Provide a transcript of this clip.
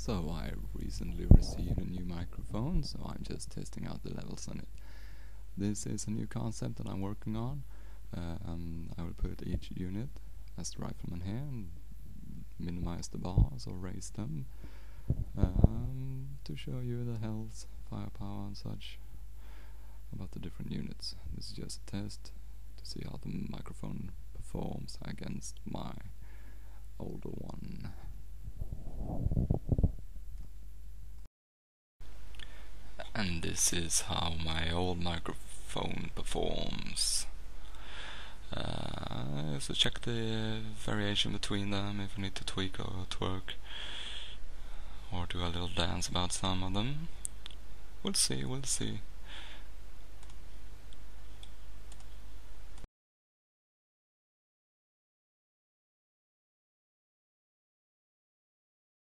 So I recently received a new microphone, so I'm just testing out the levels on it. This is a new concept that I'm working on. Uh, um, I will put each unit as the rifleman here and minimize the bars or raise them um, to show you the health, firepower and such about the different units. This is just a test to see how the microphone performs against my older And this is how my old microphone performs. Uh, so check the variation between them if you need to tweak or twerk or do a little dance about some of them. We'll see, we'll see.